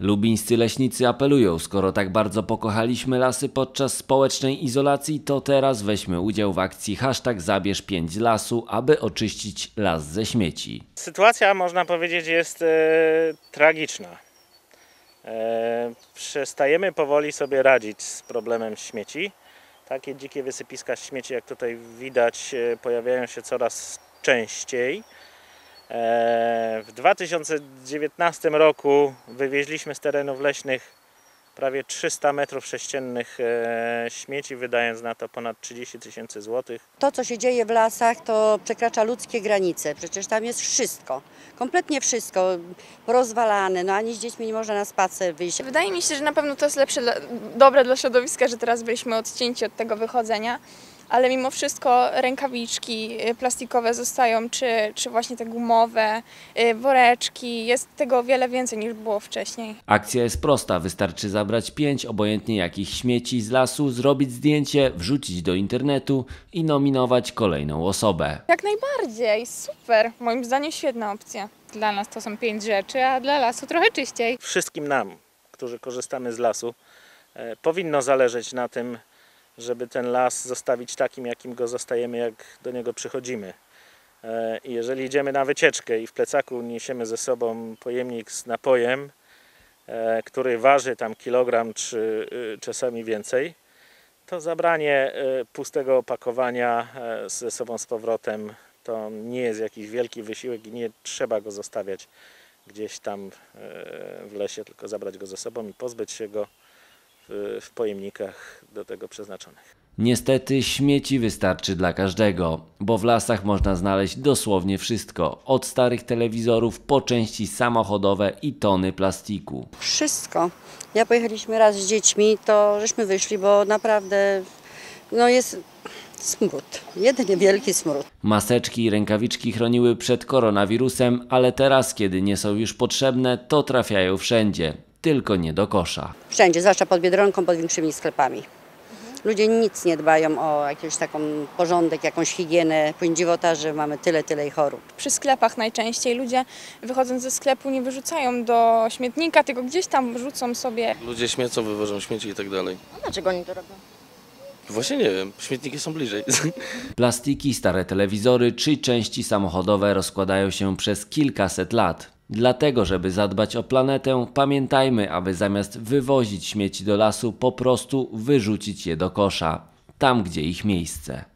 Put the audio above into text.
Lubińscy leśnicy apelują, skoro tak bardzo pokochaliśmy lasy podczas społecznej izolacji, to teraz weźmy udział w akcji hashtag zabierz 5 z lasu, aby oczyścić las ze śmieci. Sytuacja, można powiedzieć, jest e, tragiczna. E, przestajemy powoli sobie radzić z problemem śmieci. Takie dzikie wysypiska śmieci, jak tutaj widać, e, pojawiają się coraz częściej. E, 2019 roku wywieźliśmy z terenów leśnych prawie 300 metrów sześciennych e, śmieci, wydając na to ponad 30 tysięcy złotych. To, co się dzieje w lasach, to przekracza ludzkie granice. Przecież tam jest wszystko, kompletnie wszystko rozwalane. No ani z dziećmi nie można na spacer wyjść. Wydaje mi się, że na pewno to jest lepsze, dobre dla środowiska, że teraz byliśmy odcięci od tego wychodzenia, ale mimo wszystko rękawiczki y, plastikowe zostają, czy, czy właśnie te gumowe, y, woreczki. Jest tego o wiele więcej niż było wcześniej. Akcja jest prosta, wystarczy zabrać 5 obojętnie jakich śmieci z lasu, zrobić zdjęcie, wrzucić do internetu i nominować kolejną osobę. Jak najbardziej, super. Moim zdaniem świetna opcja. Dla nas to są pięć rzeczy, a dla lasu trochę czyściej. wszystkim nam, którzy korzystamy z lasu, e, powinno zależeć na tym, żeby ten las zostawić takim, jakim go zostajemy, jak do niego przychodzimy. E, I jeżeli idziemy na wycieczkę i w plecaku niesiemy ze sobą pojemnik z napojem, e, który waży tam kilogram czy y, czasami więcej, to zabranie e, pustego opakowania ze sobą z powrotem to nie jest jakiś wielki wysiłek i nie trzeba go zostawiać gdzieś tam w lesie, tylko zabrać go ze sobą i pozbyć się go w, w pojemnikach do tego przeznaczonych. Niestety śmieci wystarczy dla każdego, bo w lasach można znaleźć dosłownie wszystko, od starych telewizorów po części samochodowe i tony plastiku. Wszystko. Ja pojechaliśmy raz z dziećmi, to żeśmy wyszli, bo naprawdę no jest smród. Jedynie wielki smród. Maseczki i rękawiczki chroniły przed koronawirusem, ale teraz, kiedy nie są już potrzebne, to trafiają wszędzie, tylko nie do kosza. Wszędzie, zwłaszcza pod Biedronką, pod większymi sklepami. Ludzie nic nie dbają o jakiś taką porządek, jakąś higienę. Później dziwota, że mamy tyle, tyle chorób. Przy sklepach najczęściej ludzie wychodząc ze sklepu nie wyrzucają do śmietnika, tylko gdzieś tam rzucą sobie Ludzie śmiecą, wywożą śmieci i tak dalej. A dlaczego oni to robią? Właśnie nie wiem, śmietniki są bliżej. Plastiki, stare telewizory czy części samochodowe rozkładają się przez kilkaset lat. Dlatego, żeby zadbać o planetę, pamiętajmy, aby zamiast wywozić śmieci do lasu, po prostu wyrzucić je do kosza, tam gdzie ich miejsce.